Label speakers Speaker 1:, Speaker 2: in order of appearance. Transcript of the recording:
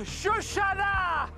Speaker 1: Xuxará!